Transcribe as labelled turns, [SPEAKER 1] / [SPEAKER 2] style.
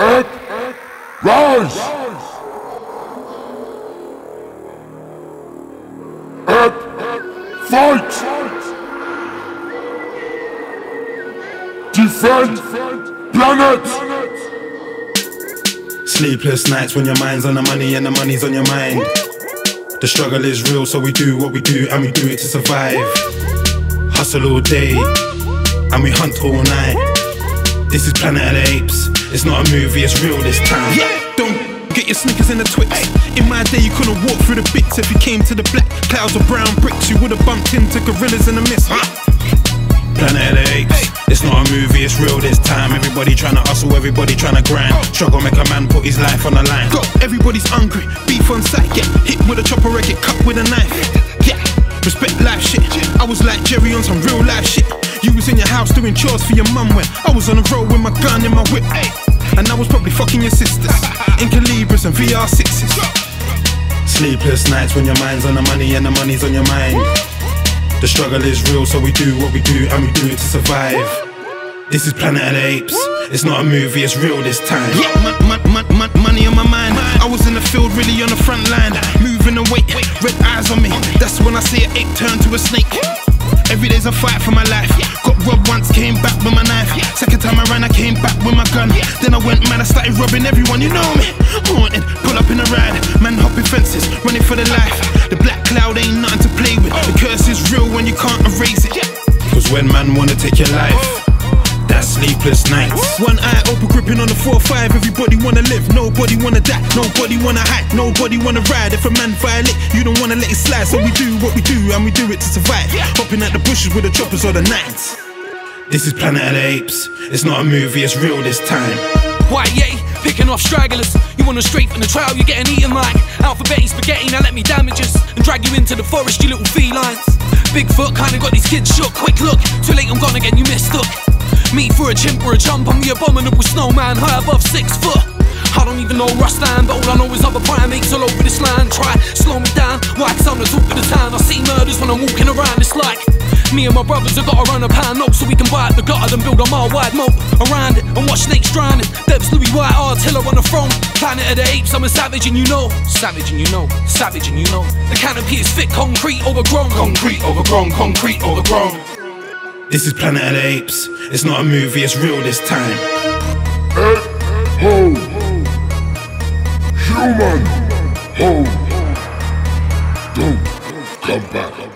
[SPEAKER 1] Earth, rise! Earth, fight! Defend planet!
[SPEAKER 2] Sleepless nights when your mind's on the money and the money's on your mind. The struggle is real, so we do what we do and we do it to survive. Hustle all day and we hunt all night. This is Planet of the Apes. It's not a movie, it's real this time.
[SPEAKER 3] Yeah, don't get your sneakers in the Twix. In my day, you couldn't walk through the bits if you came to the black clouds of brown bricks. You would have bumped into gorillas in the mist.
[SPEAKER 2] Planet of the Apes. It's not a movie, it's real this time. Everybody trying to hustle, everybody trying to grind. Struggle make a man put his life on the line.
[SPEAKER 3] Go, everybody's hungry, beef on sight. Get hit with a chopper, get cut with a knife. Yeah, respect life shit. I was like Jerry on some real life shit. House doing chores for your mum when I was on the road with my gun in my whip. And I was probably fucking your sisters in Calibras and VR6s.
[SPEAKER 2] Sleepless nights when your mind's on the money and the money's on your mind. The struggle is real, so we do what we do and we do it to survive. This is Planet of the Apes. It's not a movie, it's real this time.
[SPEAKER 3] Yeah, mon- mon- mon- mon- money on my mind. I was in the field, really on the front line, moving away, red eyes on me. That's when I see an ape turn to a snake. Every day's a fight for my life. Robbed once, came back with my knife. Second time I ran, I came back with my gun. Then I went mad, I started robbing everyone, you know me. Haunted, pull up in a ride, man hopping fences, running for the life. The black cloud ain't nothing to play with. The curse is real when you can't erase it.
[SPEAKER 2] Cause when man wanna take your life, that's sleepless nights.
[SPEAKER 3] One eye open, gripping on the 4-5. Everybody wanna live, nobody wanna die. Nobody wanna hide, nobody wanna ride. If a man violate, you don't wanna let it slide. So we do what we do, and we do it to survive. Hopping at the bushes with the choppers or the nines.
[SPEAKER 2] This is Planet of the Apes. It's not a movie, it's real this time.
[SPEAKER 4] Why, yay, picking off stragglers. You want them straight from the trail, you're getting eaten like alphabet spaghetti. Now let me damage us and drag you into the forest, you little felines. Bigfoot kinda got these kids shook. Quick look, too late, I'm gone again, you mistook. Me for a chimp or a jump, I'm the abominable snowman, high above six foot. I don't even know Rustan, but all I know is other primates me and my brothers have gotta run a pound note so we can buy at the gutter and build a mile wide moat around it and watch snakes drowning. Debs Louis White Artilla on the throne. Planet of the apes, I'm a savage and you know. Savage and you know. Savage and you know. The canopy is thick, concrete, overgrown. Concrete, overgrown, concrete, overgrown.
[SPEAKER 2] This is Planet of the Apes. It's not a movie, it's real this time.
[SPEAKER 1] Earth, hold! Human, hold! Don't come back.